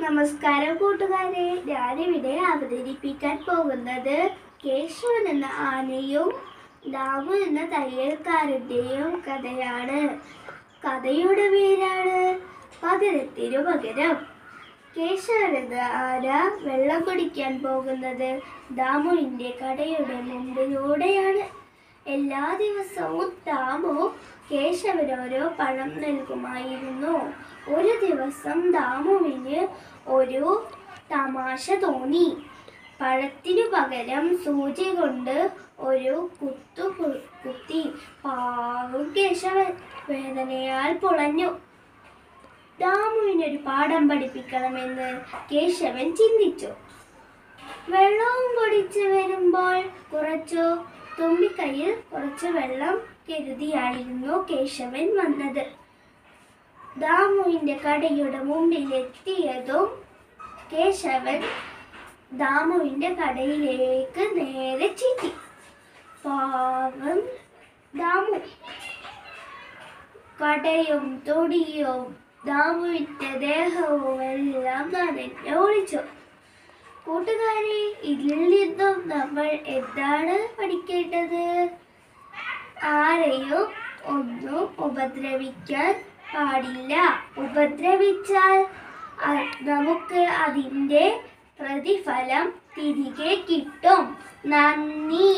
നമസ്കാരം കൂട്ടുകാരെ. ഞാനിവിടെ അവതരിപ്പിക്കാൻ പോകുന്നത് കേശവൻ എന്ന ആനയും ദാമു എന്ന തയ്യൽക്കാരന്റെയും കഥയാണ്. കഥയുടെ പേരാണ് പകരത്തിനു പകരം. കേശവൻ എന്ന ആന വെള്ളം കുടിക്കാൻ പോകുന്നത് ദാമുവിന്റെ കടയുടെ മുമ്പിലൂടെയാണ്. എല്ലാ ദിവസവും ദാമു കേശവനോരോ പണം നൽകുമായിരുന്നു. ഒരു ദിവസം ദാമുവിന് ഒരു തമാശ തോന്നി. പഴത്തിനു പകരം സൂചി കൊണ്ട് ഒരു കുത്തു കുത്തി പാവും കേശവൻ വേദനയാൽ പൊളഞ്ഞു. ദാമുവിനൊരു പാഠം പഠിപ്പിക്കണമെന്ന് കേശവൻ ചിന്തിച്ചു. വെള്ളവും പൊടിച്ച് വരുമ്പോൾ കുറച്ചു തുമ്പിക്കൈയിൽ കുറച്ച് വെള്ളം കരുതിയായിരുന്നു കേശവൻ വന്നത്. ദാമുവിന്റെ കടയുടെ മുമ്പിൽ എത്തിയതും കേശവൻ ദാമുവിന്റെ കടയിലേക്ക് നേരെ ചീറ്റി പാവം ദാമു. കടയും തൊടിയും ദാമുവിന്റെ ദേഹവും എല്ലാം നനഞ്ഞ ഒളിച്ചു. കൂട്ടുകാരെ ഇതിൽ നമ്മൾ എന്താണ് പഠിക്കേണ്ടത്? ആരെയും ഒന്നും ഉപദ്രവിക്കാൻ പാടില്ല. ഉപദ്രവിച്ചാൽ നമുക്ക് അതിന്റെ പ്രതിഫലം തിരികെ കിട്ടും. നന്ദി.